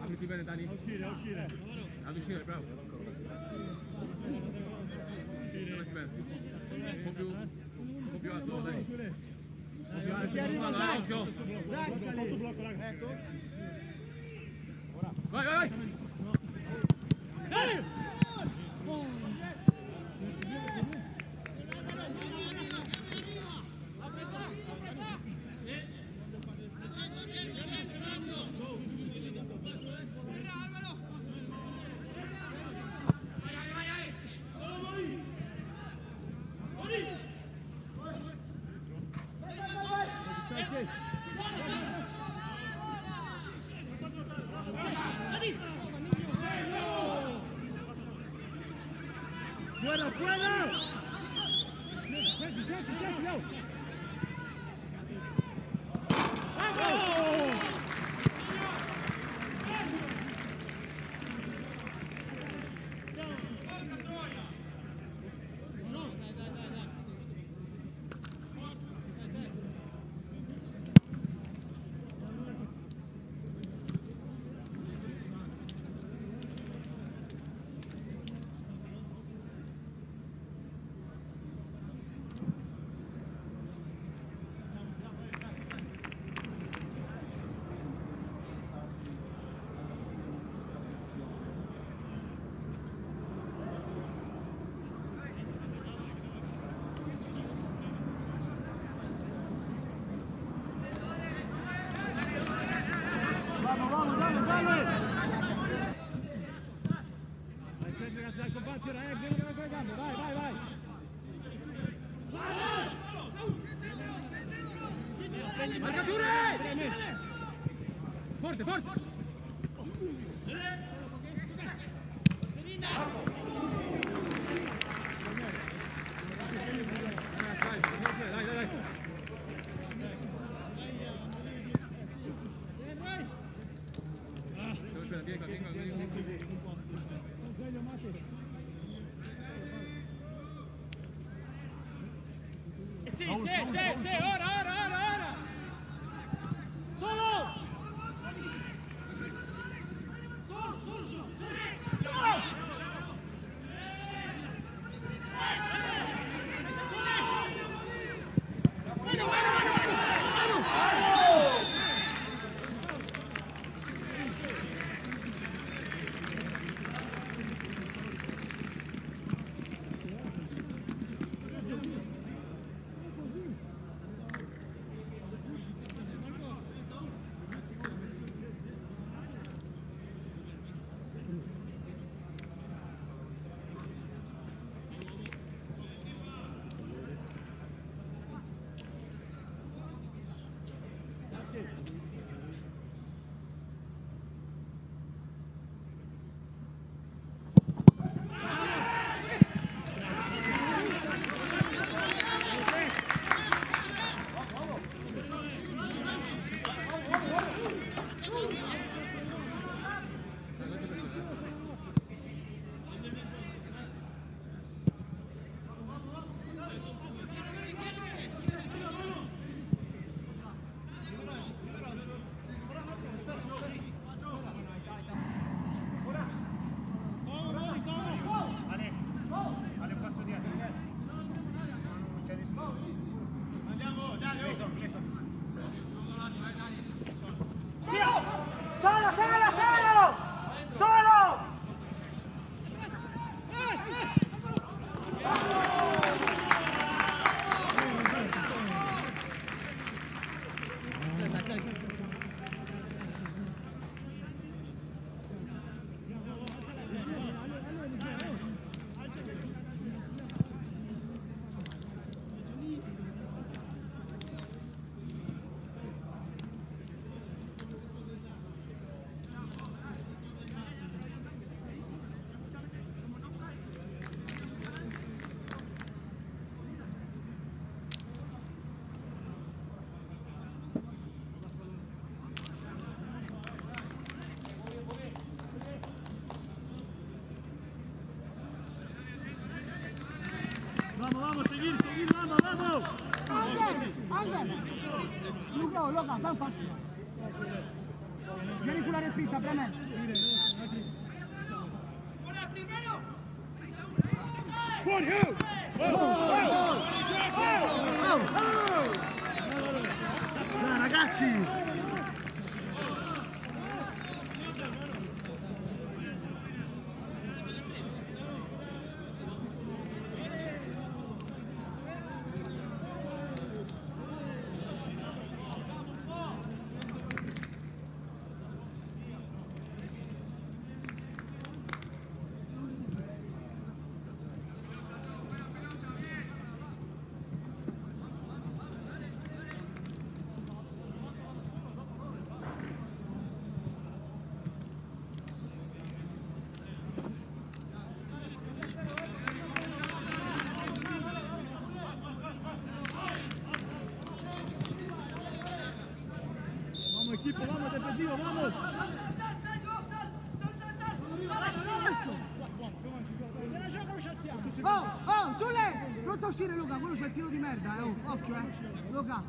Apriti bene Dani. A uscire, a uscire. Ad uscire, bravo. Uscire. Vai, vai, vai! ¡Fuera, fuera! ¡Fuera! Forte, forte! Sí, sí, sí, sí, ahora. Bravo, Luca, fai un passo. Vieni sulla respinta, Bremen. Fuori, oh! Dai, ragazzi! Equipo, vamos defensivo, vamos. Se la giocano ci alziamo. Oh, oh, sulle! Pronto a uscire Luca, quello c'è il tiro di merda, eh, oh, occhio, eh. Luca.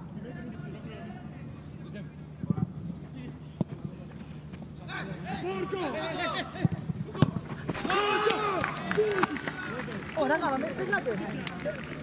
Porco! Oh, raga, ma mettete